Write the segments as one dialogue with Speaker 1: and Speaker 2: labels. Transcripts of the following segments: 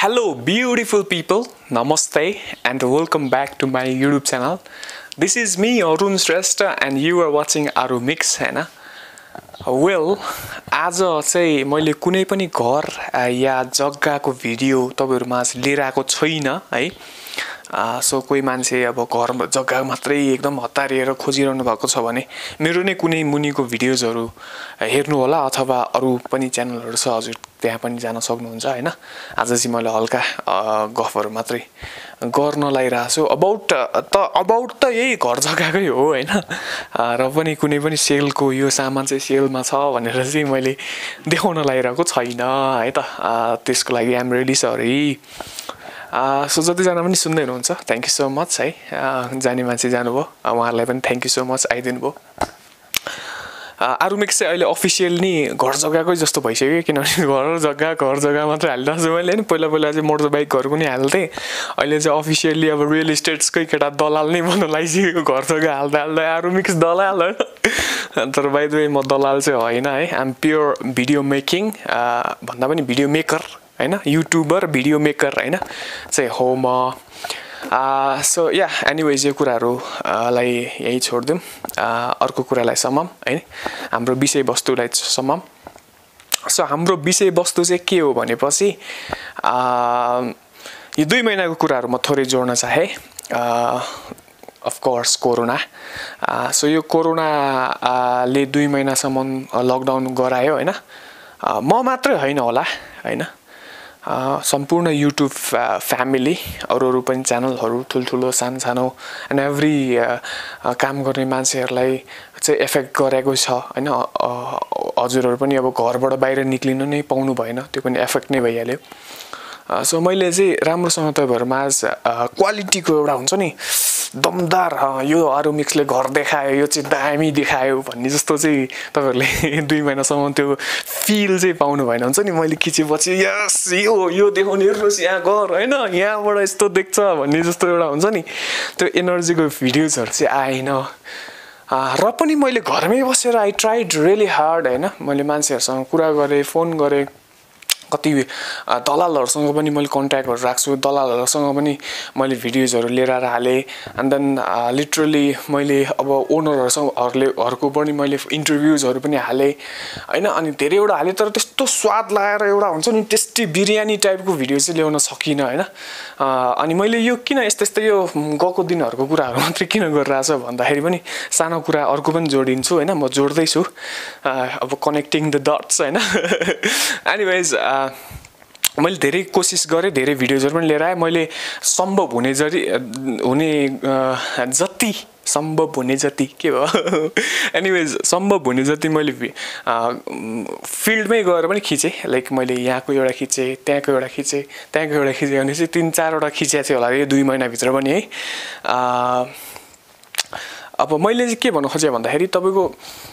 Speaker 1: Beautiful people. Namaste and welcome back to my YouTube channel. This is me, Arun Shrestha, and you are watching Aru Mix होइन well आज चाहिँ मैले कुनै पनि घर या जग्गाको भिडियो तपाईँहरूमा लिएर आएको छुइनँ है सो कोही मान्छे अब घर जग्गा मात्रै एकदम हतारिएर खोजिरहनु भएको छ भने मेरो नै कुनै मुनिको भिडियोजहरू हेर्नु होला अथवा अरू पनि च्यानलहरू छ हजुर त्यहाँ पनि जान सक्नुहुन्छ होइन? आज चाहिँ मैले हल्का गफहरू मात्रै गर्न लगाइरहेको छु। अबाउट त अबाउट त यही घर जग्गाकै हो होइन? र पनि कुनै पनि सेलको यो सामान चाहिँ सेलमा छ भनेर चाहिँ मैले देखाउन लगाइरहेको छैन है त? त्यसको लागि आइम रेडी सरी सो जतिजना पनि सुन्दै हुनुहुन्छ थ्याङ्क यू सो मच है जाने मान्छे जानुभयो। उहाँहरूलाई पनि थ्याङ्क यू सो मच आइदिनु भयो आरुमिक्स चाहिँ अहिले अफिसियल नि घर जग्गाकै जस्तो भइसक्यो किनभने घर जग्गा घर जग्गा मात्रै हालिरहेको मैले होइन पहिला पहिला चाहिँ मोटर बाइकहरू पनि हाल्थेँ। अहिले चाहिँ अफिसियल्ली अब रियल इस्टेट्सकै केटा दलाल नै भन्न लागिसकेको घर जग्गा हाल्दा हाल्दा आरुमिक्स दलाल तर बाई द वे म दलाल चाहिँ होइन है। आम प्योर भिडियो मेकिङ भन्दा पनि भिडियो मेकर होइन? युट्युबर भिडियो मेकर होइन? चाहिँ हो म. सो या एनिवेज यो कुराहरूलाई यहीँ छोडिदिउँ। अर्को कुरालाई समाम है हाम्रो विषयवस्तुलाई समाम। सो हाम्रो विषयवस्तु चाहिँ के हो भनेपछि यो दुई महिनाको कुराहरू म थोरै जोड्न चाहेँ। Of course corona. सो यो कोरोनाले दुई महिनासम्म लकडाउन गरायो होइन? म मात्रै होइन होला होइन? सम्पूर्ण युट्युब फ्या- फ्यामिली अरू अरू पनि च्यानलहरू ठुल्ठुलो सानो सानो एन्ड एभ्री काम गर्ने मान्छेहरूलाई चाहिँ एफेक्ट गरेको छ होइन? हजुरहरू पनि अब घरबाट बाहिर निक्लिनु नै पाउनु भएन त्यो पनि एफेक्ट नै भइहाल्यो। सो मैले चाहिँ राम्रोसँग तपाईँहरूमा क्वालिटीको एउटा हुन्छ नि दमदार यो अरू मिक्सले घर देखायो यो चाहिँ दामी देखायो भन्ने जस्तो चाहिँ तपाईँहरूले दुई महिनासम्म त्यो फिल चाहिँ पाउनु भएन। हुन्छ नि मैले खिचेपछि यस यो यो देखाउने हेर्नुहोस् यहाँ घर होइन? यहाँबाट यस्तो देख्छ भन्ने जस्तो एउटा हुन्छ नि त्यो एनर्जीको भिडियोजहरू चाहिँ आएन। र पनि मैले घरमै बसेर आई ट्राइड रियली हार्ड होइन? मैले मान्छेहरूसँग कुरा गरेँ फोन गरेँ। कति दलालहरूसँग पनि मैले कन्ट्याक्टहरू राख्छु। दलालहरूसँग पनि मैले भिडियोजहरू लिएर आएर हालेँ एन्ड देन लिटरली मैले अब ओनरहरूसँग हरूले पनि मैले इन्टरभ्युजहरू पनि हालेँ। होइन अनि धेरैवटा हालेँ तर त्यस्तो स्वाद लगाएर एउटा हुन्छ नि टेस्टी बिरयानी टाइपको भिडियो चाहिँ ल्याउन सकिनँ होइन? अनि मैले यो किन यस्तो यस्तो यो गएको दिनहरूको कुराहरू मात्रै किन गरिरहेछ भन्दाखेरि पनि सानो कुरा अर्को पनि जोडिन्छु होइन? म जोड्दैछु। अब कनेक्टिङ द डट्स होइन? एनिवेज मैले धेरै कोसिस गरेँ धेरै भिडियोजहरू पनि लिएर आएँ। मैले सम्भव हुने जति हुने जति सम्भव हुने जति के भयो? एनिवेज सम्भव हुने जति मैले फिल्डमै गएर पनि खिचेँ। लाइक मैले यहाँको एउटा खिचेँ त्यहाँको एउटा खिचेँ त्यहाँको एउटा खिचेँ भने चाहिँ तिन चारवटा खिचेको थियो होला। यो दुई महिनाभित्र पनि है। अब मैले चाहिँ के भन्नु खोजेँ भन्दाखेरि तपाईँको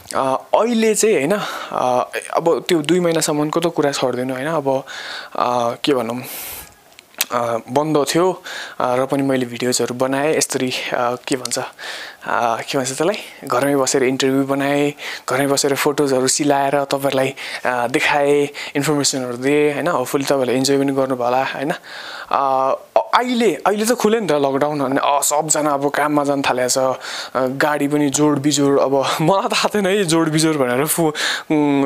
Speaker 1: अहिले चाहिँ होइन अब त्यो दुई महिनासम्मको त कुरा छोडिदिनु होइन अब के भनौँ बन्द थियो र पनि मैले भिडियोजहरू बनाएँ यसरी के भन्छ के भन्छ त्यसलाई? घरमै बसेर इन्टरभ्यू बनाएँ घरमै बसेर फोटोजहरू सिलाएर तपाईँहरूलाई देखाएँ इन्फर्मेसनहरू दिएँ होइन? होपफुली तपाईँहरूले इन्जोय पनि गर्नुभयो होला होइन अहिले अहिले त खुल्यो नि त लकडाउन अनि सबजना अब काममा जान थालेको छ गाडी पनि जोड बिजोड अब मलाई थाहा थिएन है जोड बिजोड भनेर फु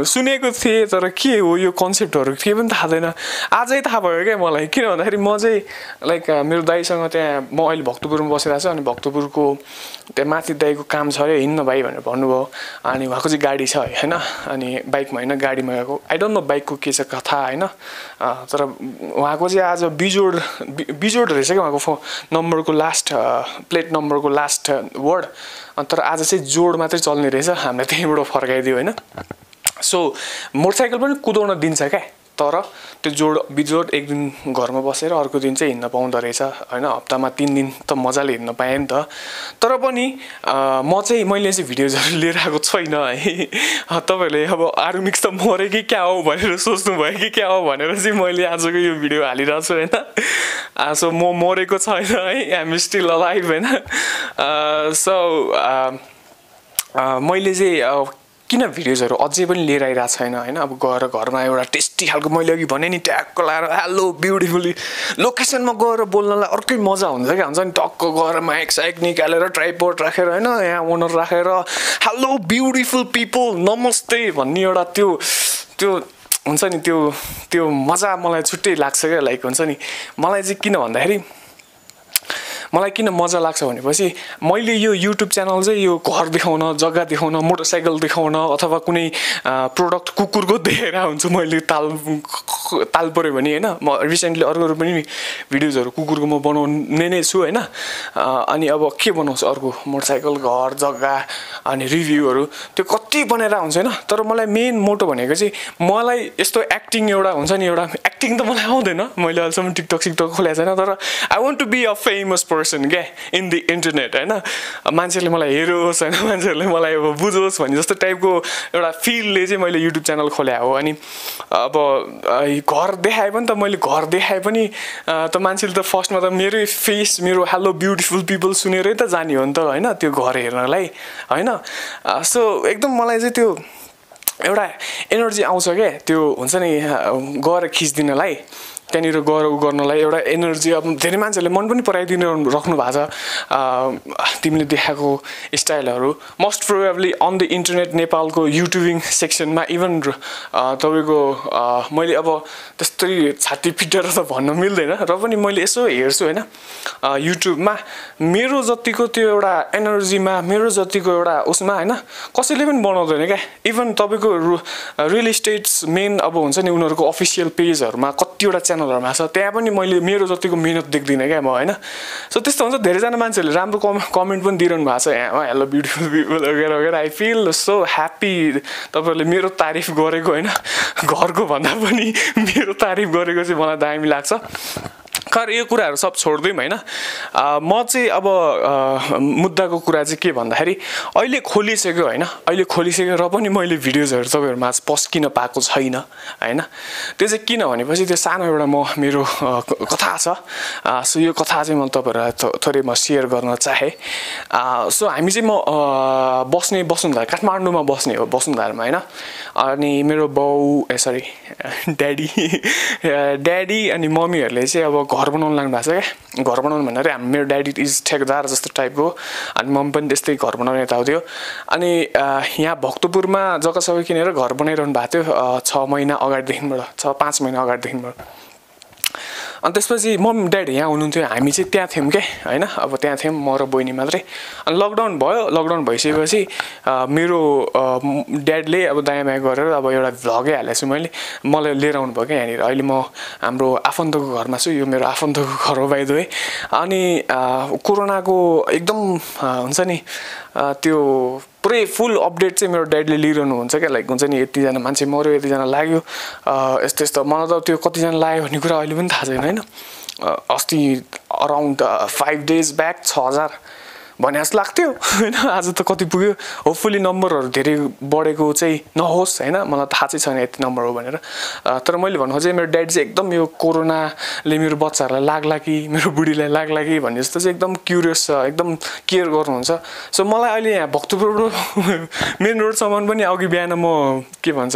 Speaker 1: सुनेको थिएँ तर के हो यो कन्सेप्टहरू केही पनि थाहा थिएन। आजै थाहा भयो क्या मलाई। किन भन्दाखेरि म चाहिँ लाइक मेरो दाईसँग त्यहाँ म अहिले भक्तपुरमा बसिरहेको छु अनि भक्तपुरको त्यहाँ माथि दाईको काम छ अरे हिँड्न भाइ भनेर भन्नुभयो। अनि उहाँको चाहिँ गाडी छ होइन? अनि बाइकमा होइन? गाडीमा गएको। आई डोन्ट नो बाइकको के छ कथा होइन? तर उहाँको चाहिँ आज बिजोड बिजोड रहेछ क्या उहाँको फो नम्बरको लास्ट प्लेट नम्बरको लास्ट वर्ड तर आज चाहिँ जोड मात्रै चल्ने रहेछ। हामीलाई त्यहीँबाट फर्काइदियो होइन? सो मोटरसाइकल पनि कुदाउन दिन्छ क्या? तर त्यो जोड बिजोड एक दिन घरमा बसेर अर्को दिन चाहिँ हिँड्न पाउँदो रहेछ। होइन हप्तामा तिन दिन त मजाले हिँड्न पाएँ नि त। तर पनि म चाहिँ मैले चाहिँ भिडियोजहरू लिएर आएको छैन है। तपाईँहरूले अब आर्मिक्स त मऱ्यो कि क्या हो भनेर सोच्नु भयो कि क्या हो भनेर चाहिँ मैले आजको यो भिडियो हालिरहेको छु होइन। सो म मरेको छैन है आइएम स्टिल अलाइभ होइन। सो मैले चाहिँ किन भिडियोजहरू अझै पनि लिएर आइरहेको छैन होइन? अब गएर घरमा एउटा टेस्टी खालको मैले अघि भने नि ट्याक्क लाएर हेलो ब्युटिफुल्ली लोकेसनमा गएर बोल्नलाई अर्कै मजा हुन्छ क्या? हुन्छ नि टक्क गएर माइक साइक निकालेर ट्राइपोर्ट राखेर होइन? यहाँ ओनर राखेर हेलो ब्युटिफुल पिपल नमस्ते भन्ने एउटा त्यो त्यो हुन्छ नि त्यो त्यो मजा मलाई छुट्टै लाग्छ क्या? लाइक हुन्छ नि मलाई चाहिँ किन भन्दाखेरि मलाई किन मजा लाग्छ भनेपछि मैले यो युट्युब च्यानल चाहिँ यो घर देखाउन जग्गा देखाउन मोटरसाइकल देखाउन अथवा कुनै प्रोडक्ट कुकुरको देखेर हुन्छु मैले ताल ताल पऱ्यो भने होइन म रिसेन्टली अर्को अरू पनि भिडियोजहरू कुकुरको म बनाउने नै छु होइन। अनि अब के बनाउँछु अर्को? मोटरसाइकल घर जग्गा अनि रिभ्यूहरू त्यो कति बनाएर हुन्छ होइन। तर मलाई मेन मोटो भनेको चाहिँ मलाई यस्तो एक्टिङ एउटा हुन्छ नि एउटा एक्टिङ त मलाई आउँदैन। मैले अहिलेसम्म टिकटक सिकटक खोलेको छैन तर I want to be a famous person क्या? इन दि इन्टरनेट होइन? मान्छेले मलाई हेरोस् होइन? मान्छेहरूले मलाई अब बुझोस् भन्ने जस्तो टाइपको एउटा फिलले चाहिँ मैले युट्युब च्यानल खोले हो। अनि अब घर देखाएँ पनि त मैले घर देखाएँ पनि त मान्छेले त फर्स्टमा त मेरै फेस मेरो हेलो ब्युटिफुल पिपल सुनेरै त जाने हो नि त होइन? त्यो घर हेर्नलाई होइन? सो एकदम मलाई चाहिँ त्यो एउटा एनर्जी आउँछ क्या? त्यो हुन्छ नि गएर खिचिदिनलाई। त्यहाँनिर गएर उ गर्नलाई एउटा एनर्जी अब धेरै मान्छेहरूले मन पनि पराइदिनु राख्नु भएको छ। तिमीले देखाएको स्टाइलहरू most probably on the internet नेपालको युट्युबिङ सेक्सनमा इभन तपाईँको मैले अब त्यस्तै छाती पिटेर त भन्न मिल्दैन र पनि मैले यसो हेर्छु होइन। युट्युबमा मेरो जतिको त्यो एउटा एनर्जीमा मेरो जतिको एउटा उसमा होइन कसैले पनि बनाउँदैन क्या। इभन तपाईँको रियल इस्टेट्स मेन अब हुन्छ नि उनीहरूको अफिसियल पेजहरूमा कतिवटा च्यानल च्यानलहरूमा छ। त्यहाँ पनि मैले मेरो जतिको मिहिनेत देख्दिनँ क्या म होइन? सो त्यस्तो हुन्छ धेरैजना मान्छेहरूले राम्रो कम कमेन्ट पनि दिइरहनु भएको छ यहाँ हेलो ब्युटिफुल पिपल वगेर वगेर। आई फिल सो ह्याप्पी तपाईँहरूले मेरो तारिफ गरेको होइन? घरको भन्दा पनि मेरो तारिफ गरेको चाहिँ मलाई दामी लाग्छ। खर यो कुराहरू सब छोडिदिउँ होइन? म चाहिँ अब मुद्दाको कुरा चाहिँ के भन्दाखेरि अहिले खोलिसक्यो होइन? अहिले खोलिसक्यो र पनि मैले भिडियोजहरू तपाईँहरूमा पस्किन पाएको छैन होइन? त्यो चाहिँ किन भनेपछि त्यो सानो एउटा म मेरो कथा छ। सो यो कथा चाहिँ म तपाईँहरूलाई थोरै म सेयर गर्न चाहेँ। सो हामी चाहिँ म बस्ने वसुन्धरा काठमाडौँमा बस्ने हो वसुन्धरामा होइन? अनि मेरो बाउ ए सरी ड्याडी ड्याडी अनि मम्मीहरूले चाहिँ अब घर बनाउनु लाग्नु भएको छ क्या। घर बनाउनु भन्नाले हामी मेरो ड्याडी इज ठेकदार जस्तो टाइपको अनि मम्मी पनि त्यस्तै घर बनाउने यताउँथ्यो अनि यहाँ भक्तपुरमा जग्गा सबै किनेर घर बनाइरहनु भएको थियो छ महिना अगाडिदेखिबाट छ पाँच महिना अगाडिदेखिबाट। अनि त्यसपछि मम्मी ड्याडी यहाँ हुनुहुन्थ्यो। हामी चाहिँ त्यहाँ थियौँ क्या होइन? अब त्यहाँ थियौँ म र बहिनी मात्रै। अनि लकडाउन भयो। लकडाउन भइसकेपछि मेरो ड्याडले अब दायाँ बायाँ गरेर अब एउटा भ्लगै हालेको छु मैले। मलाई लिएर आउनु भयो क्या यहाँनिर? अहिले म हाम्रो आफन्तको घरमा छु। यो मेरो आफन्तको घर हो बाइद अनि कोरोनाको एकदम हुन्छ नि त्यो पुरै फुल अपडेट चाहिँ मेरो ड्याडीले लिइरहनु हुन्छ क्या। लाइक हुन्छ नि यतिजना मान्छे मऱ्यो यतिजना लाग्यो। यस्तो यस्तो। मलाई त त्यो कतिजना लाग्यो भन्ने कुरा अहिले पनि थाहा छैन होइन? अस्ति अराउन्ड फाइभ डेज ब्याक छ हजार। भने जस्तो लाग्थ्यो। होइन आज त कति पुग्यो। होपफुली नम्बरहरू धेरै बढेको चाहिँ नहोस् होइन? मलाई थाहा चाहिँ छैन यति नम्बर हो भनेर। तर मैले भन्नु खोजेँ मेरो ड्याडी चाहिँ एकदम यो कोरोनाले मेरो बच्चाहरूलाई लाग्ला कि मेरो बुढीलाई लाग्ला कि भन्ने जस्तो चाहिँ एकदम क्युरियस छ एकदम केयर गर्नुहुन्छ। सो मलाई अहिले यहाँ भक्तपुर मेन रोडसम्म पनि अघि बिहान म के भन्छ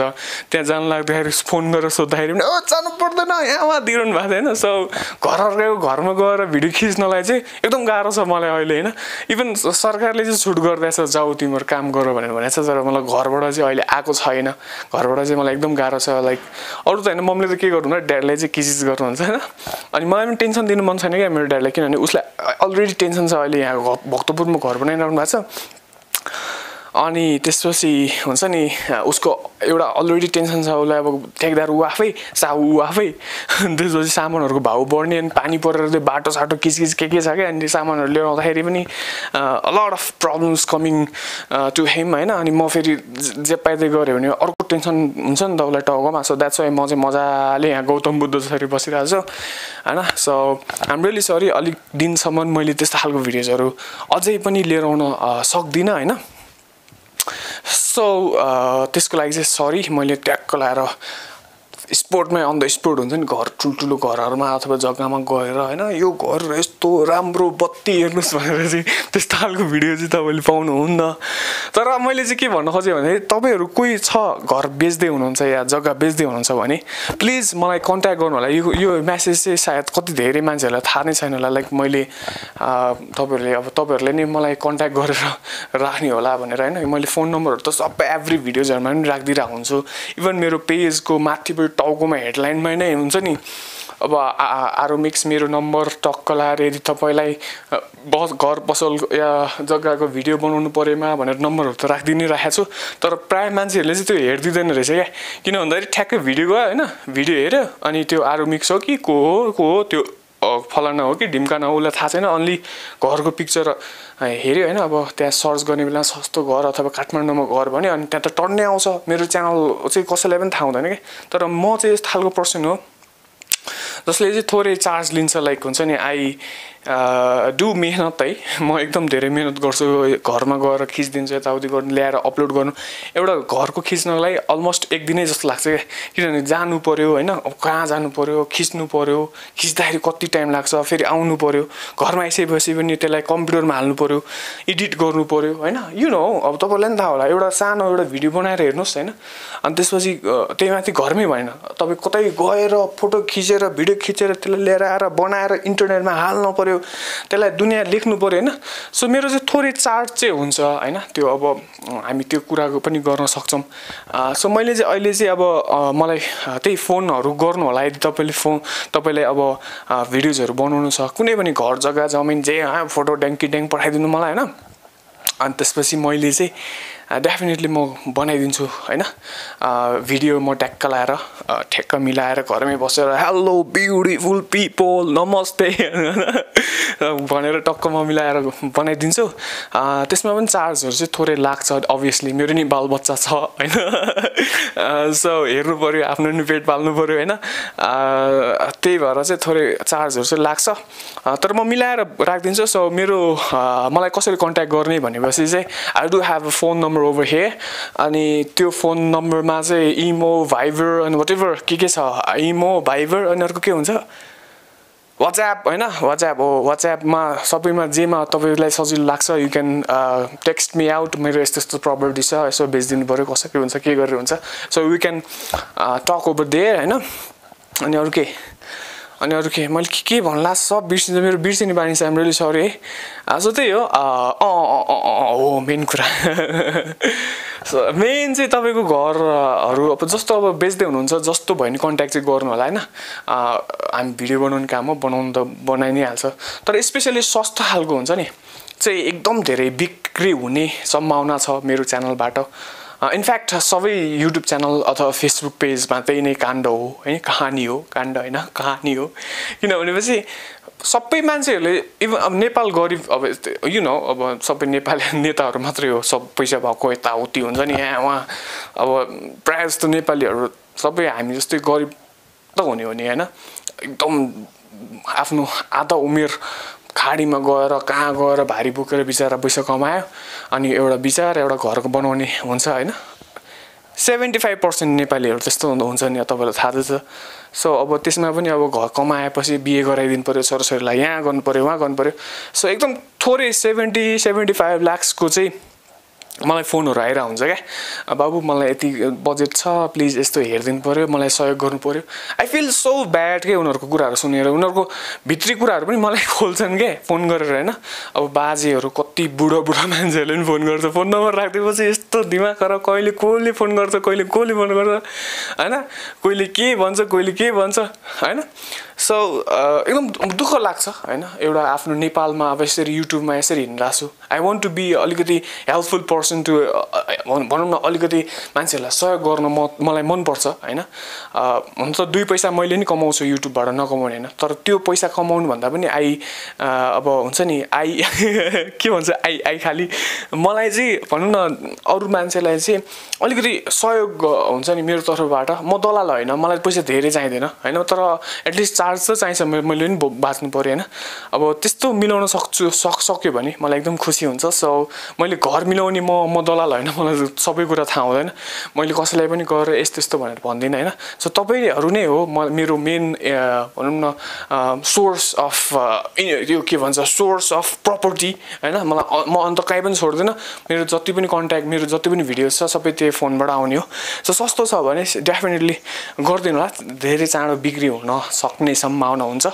Speaker 1: त्यहाँ जानु लाग्दाखेरि फोन गरेर सोद्धाखेरि पनि ओ जानु पर्दैन यहाँ दिइरहनु भएको होइन सो घर घरमा गएर भिडियो खिच्नलाई चाहिँ एकदम गाह्रो छ मलाई अहिले होइन? इभन सरकारले चाहिँ छुट गर्दैछ जाऊ तिमीहरू काम गर भनेर भनेको छ तर मलाई घरबाट चाहिँ अहिले आएको छैन। घरबाट चाहिँ मलाई एकदम गाह्रो छ लाइक अरू त होइन मम्मीले त के गर्नु ड्याडीलाई चाहिँ किचिज गर्नुहुन्छ होइन? अनि मलाई पनि टेन्सन दिनु मन छैन क्या मेरो ड्याडीलाई किनभने उसलाई अलरेडी टेन्सन छ अहिले यहाँ भक्तपुरमा घर बनाइरहनु भएको छ। अनि त्यसपछि हुन्छ नि उसको एउटा अलरेडी टेन्सन छ उसलाई अब ठेकदार ऊ आफै सा ऊ आफै। त्यसपछि सामानहरूको भाउ बढ्ने अनि पानी परेर त्यो बाटो साटो किचकिच के के छ क्या अनि सामानहरू लिएर आउँदाखेरि पनि load of problems coming to them होइन। अनि म फेरि जे पाइँदै गऱ्यो भने अर्को टेन्सन हुन्छ नि त उसलाई टाउकोमा। सो द्याट्स वाइ म चाहिँ मजाले यहाँ गौतम बुद्ध जसरी बसिरहेको छु होइन। सो रियली सरी अलिक दिनसम्म मैले त्यस्तो खालको भिडियोजहरू अझै पनि लिएर आउन सक्दिनँ होइन। सो त्यसको लागि चाहिँ सरी मैले ट्याक्क लाएर स्पोर्टमै अन द स्पोर्ट हुन्छ नि घर ठुल्ठुलो घरहरूमा अथवा जग्गामा गएर होइन यो घर यस्तो राम्रो बत्ती हेर्नुहोस् भनेर चाहिँ त्यस्तो खालको भिडियो चाहिँ तपाईँले पाउनुहुन्न। तर मैले चाहिँ के भन्न खोजेँ भने तपाईँहरू कोही छ घर बेच्दै हुनुहुन्छ या जग्गा बेच्दै हुनुहुन्छ भने प्लिज मलाई कन्ट्याक्ट गर्नु होला यो यो म्यासेज चाहिँ सायद कति धेरै मान्छेहरूलाई थाहा नै छैन होला। लाइक मैले तपाईँहरूले अब तपाईँहरूले नै मलाई कन्ट्याक्ट गरेर राख्ने होला भनेर होइन मैले फोन नम्बरहरू त सबै एभ्री भिडियोजहरूमा पनि राखिदिरहेको हुन्छु। इभन मेरो पेजको माथिबाट टाउकोमा हेडलाइनमा नै हुन्छ नि। अब आरो मिक्स मेरो नम्बर टक्क लाएर यदि तपाईँलाई बस घर पसल या जग्गाको भिडियो बनाउनु परेमा भनेर नम्बरहरू त राखिदिइ नै राखेको छु। तर प्रायः मान्छेहरूले चाहिँ त्यो हेरिदिँदैन रहेछ क्या। किन भन्दाखेरि ठ्याक्कै भिडियो गयो होइन। भिडियो हेऱ्यो अनि त्यो आरो मिक्स हो कि को हो को हो त्यो फलाना हो कि ढिम्काना हो उसलाई थाहा छैन। अन्ली घरको पिक्चर हेऱ्यो होइन। अब त्यहाँ सर्च गर्ने बेला सस्तो घर अथवा काठमाडौँमा घर भन्यो अनि त्यहाँ त टन्नै आउँछ। मेरो च्यानल चाहिँ कसैलाई पनि थाहा हुँदैन कि। तर म चाहिँ यस्तो खालको पर्सन हो। जसले चाहिँ थोरै चार्ज लिन्छ लाइक हुन्छ नि आई डु मेहनत है। म एकदम धेरै मेहनत गर्छु। घरमा गएर खिचिदिन्छु यताउति गर्नु ल्याएर अपलोड गर्नु। एउटा घरको खिच्नलाई अलमोस्ट एक दिनै जस्तो लाग्छ क्या। किनभने जानु पऱ्यो होइन? कहाँ जानु पऱ्यो खिच्नु पऱ्यो खिच्दाखेरि कति टाइम लाग्छ फेरि आउनु पऱ्यो घरमा आइसकेपछि पनि त्यसलाई कम्प्युटरमा हाल्नु पऱ्यो एडिट गर्नु पऱ्यो होइन? यु नो अब तपाईँलाई पनि थाहा होला एउटा सानो एउटा भिडियो बनाएर हेर्नुहोस् होइन? अनि त्यसपछि त्यही माथि घरमै भएन। तपाईँ कतै गएर फोटो खिचेर भिडियो खिचेर त्यसलाई लिएर आएर बनाएर इन्टरनेटमा हाल्नु पऱ्यो पऱ्यो त्यसलाई दुनियाँ लेख्नु पऱ्यो होइन? सो मेरो चाहिँ थोरै चार्ज चाहिँ हुन्छ होइन? त्यो अब हामी त्यो कुराको पनि गर्न सक्छौँ। सो मैले चाहिँ अहिले चाहिँ अब मलाई त्यही फोनहरू गर्नु होला। यदि तपाईँले फोन तपाईँले अब भिडियोजहरू बनाउनु छ कुनै पनि घर जग्गा जमिन जे फोटो ड्याङ्की ड्याङ पठाइदिनु मलाई होइन? अनि त्यसपछि मैले चाहिँ डेफिनेटली म बनाइदिन्छु होइन? भिडियो म ट्याक्क लाएर ठ्याक्क मिलाएर घरमै बसेर हेलो ब्युटिफुल पिपल नमस्ते भनेर टक्क म मिलाएर बनाइदिन्छु। त्यसमा पनि चार्जहरू चाहिँ थोरै लाग्छ अभियसली मेरो नि बालबच्चा छ होइन? सो हेर्नु पऱ्यो आफ्नो नि पेट पाल्नु पऱ्यो होइन? त्यही भएर चाहिँ थोरै चार्जहरू चाहिँ लाग्छ। तर म मिलाएर राखिदिन्छु। सो मेरो मलाई कसरी कन्ट्याक्ट गर्ने भनेपछि चाहिँ I do have a phone number over here अनि त्यो फोन नम्बरमा चाहिँ इमो भाइबर अनि वाट एभर के के छ? इमो भाइबर अनि अर्को के हुन्छ? वाट्सएप होइन? वाट्सएप हो। वाट्सएपमा सबैमा जेमा तपाईँलाई सजिलो लाग्छ you can text me out मेरो यस्तो यस्तो प्रपर्टी छ यसो बेचिदिनु पऱ्यो कसरी हुन्छ के गरेर हुन्छ। So we can talk over there होइन? अनि अरू के? अनि अरू के? मैले के के भन्ला? सब बिर्सिन्छ मेरो बिर्सिने बानी छ रियली सरी है। सो त्यही हो अँ हो मेन कुरा। मेन चाहिँ तपाईँको घरहरू अब जस्तो अब बेच्दै हुनुहुन्छ जस्तो भयो भने कन्ट्याक्ट चाहिँ गर्नु होला होइन? हामी भिडियो बनाउने काम हो बनाउनु त बनाइ नै हाल्छ तर स्पेसली सस्तो खालको हुन्छ नि चाहिँ एकदम धेरै बिक्री हुने सम्भावना छ मेरो च्यानलबाट। इनफ्याक्ट सबै युट्युब च्यानल अथवा फेसबुक पेजमा त्यही नै काण्ड हो है कहानी हो काण्ड होइन? कहानी हो। किन भनेपछि सबै मान्छेहरूले इभन अब नेपाल गरिब अब यु नो अब सबै नेपाली नेताहरू मात्रै हो सब पैसा भएको यताउति हुन्छ नि यहाँ उहाँ अब प्रायः जस्तो नेपालीहरू सबै हामी जस्तै गरिब त हुने हो नि होइन? एकदम आफ्नो आधा उमेर खाडीमा गएर कहाँ गएर भारी बोकेर बिचरा पैसा कमायो अनि एउटा विचार एउटा घरको बनाउने हुन्छ होइन। सेभेन्टी फाइभ पर्सेन्ट नेपालीहरू त्यस्तो हुन्छ नि तपाईँलाई थाहा छ। सो अब त्यसमा पनि अब घर कमाएपछि बिहे गराइदिनु पऱ्यो छोराछोरीलाई यहाँ पऱ्यो उहाँ पऱ्यो सो एकदम थोरै सेभेन्टी सेभेन्टी फाइभ लाक्सको चाहिँ मलाई फोनहरू आइरहेको हुन्छ क्या? बाबु मलाई यति बजेट छ प्लिज यस्तो हेरिदिनु पऱ्यो मलाई सहयोग गर्नु पऱ्यो आई फिल सो ब्याड के उनीहरूको कुराहरू सुनेर। उनीहरूको भित्री कुराहरू पनि मलाई खोल्छन् क्या फोन गरेर होइन? अब बाजेहरू कति बुढो बुढो मान्छेहरूले पनि फोन गर्छ। फोन नम्बर राखिदिएपछि यस्तो दिमाग खराब। कहिले कसले फोन गर्छ कहिले कसले फोन गर्छ होइन? कहिले के भन्छ कहिले के भन्छ होइन? सो एकदम दुःख लाग्छ होइन? एउटा आफ्नो नेपालमा अब यसरी युट्युबमा यसरी हिँडिरहेको छु। आई वन्ट टु बी अलिकति हेल्पफुल पर्सन टु भनौँ न अलिकति मान्छेहरूलाई सहयोग गर्न म मलाई मनपर्छ होइन? हुन त दुई पैसा मैले नि कमाउँछु युट्युबबाट नकमाउने होइन? तर त्यो पैसा कमाउनु भन्दा पनि आई अब हुन्छ नि आई के भन्छ आई आई खालि। मलाई चाहिँ भनौँ न अरू मान्छेलाई चाहिँ अलिकति सहयोग हुन्छ नि मेरो तर्फबाट। म दलाल होइन मलाई पैसा धेरै चाहिँदैन होइन? तर एटलिस्ट चार चार्ज त चाहिन्छ मैले पनि बाँच्नु पऱ्यो होइन? अब त्यस्तो मिलाउन सक्छु सक सक्यो भने मलाई एकदम खुसी हुन्छ। सो मैले घर मिलाउने म म दलाल होइन मलाई सबै कुरा थाहा हुँदैन। मैले कसैलाई पनि गएर यस्तो यस्तो भनेर भन्दिनँ होइन। सो तपाईँहरू नै हो म मेरो मेन भनौँ न सोर्स अफ यो के भन्छ सोर्स अफ प्रपर्टी होइन। मलाई म अन्त कहीँ पनि छोड्दिनँ। मेरो जति पनि कन्ट्याक्ट मेरो जति पनि भिडियोज छ सबै त्यही फोनबाट आउने हो। सो सस्तो छ भने डेफिनेटली गरिदिनु होला। धेरै चाँडो बिक्री हुन सक्ने सम्भावना हुन्छ।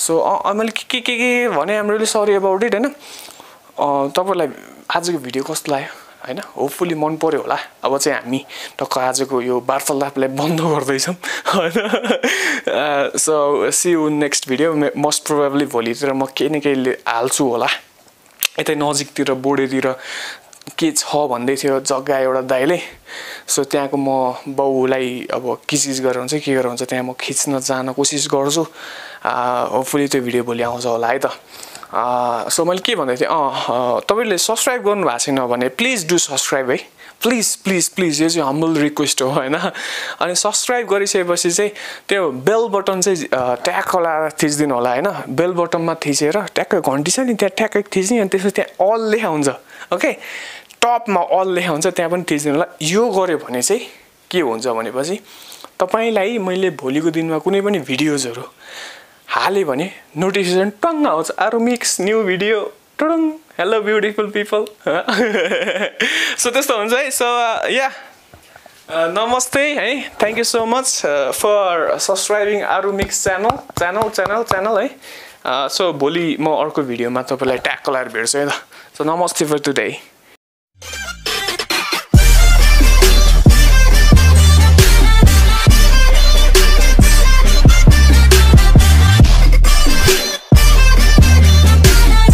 Speaker 1: सो मैले के के के भने रियली सरी अबाउट इट होइन। अँ, तपाईँहरूलाई आजको भिडियो कस्तो लाग्यो? होइन? होपफुली मन पऱ्यो होला। अब चाहिँ हामी टक्क आजको यो वार्तालापलाई बन्द गर्दैछौँ। होइन? So see you next video most probably भोलितिर म केही न केही हाल्छु होला। यतै नजिकतिर बोर्डेतिर के छ भन्दै थियो जग्गा एउटा दाइले सो त्यहाँको म बाउलाई अब किचिज गरेर हुन्छ के गरेर हुन्छ त्यहाँ म खिच्न जान कोसिस गर्छु। होपफुली त्यो भिडियो भोलि आउँछ होला है त। सो मैले के भन्दै थिएँ अँ तपाईँले सब्सक्राइब गर्नु भएको छैन भने प्लिज डु सब्सक्राइब है। प्लिज प्लिज प्लिज यो चाहिँ हम्बल रिक्वेस्ट हो होइन? अनि सब्सक्राइब गरिसकेपछि चाहिँ त्यो बेल बटन चाहिँ ट्याक्क लगाएर थिचिदिनु होला होइन? बेल बटनमा थिचेर ट्याक्कै घन्टी छ नि त्यहाँ ट्याक्कै थिच्ने अनि त्यसपछि त्यहाँ अल लेखा हुन्छ ओके? टपमा अल लेखा हुन्छ त्यहाँ पनि थिचिदिनु होला। यो गऱ्यो भने चाहिँ के हुन्छ भनेपछि तपाईँलाई मैले भोलिको दिनमा कुनै पनि भिडियोजहरू हालेँ भने नोटिफिकेसन टङ्ग आउँछ। आरो मिक्स न्यू भिडियो टुडुङ। हेलो ब्युटिफुल पिपल सो त्यस्तो हुन्छ है। सो या नमस्ते है। Thank you so much for subscribing Aru mix channel channel channel channel है। सो भोलि म अर्को भिडियोमा तपाईँलाई ट्याग लाएर भेट्छु है। त सो नमस्ते फर टुडे